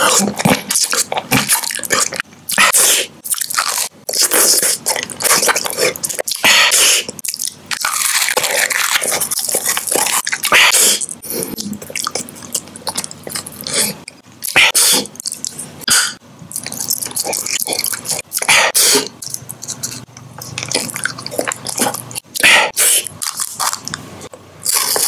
Oh.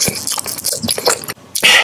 あ。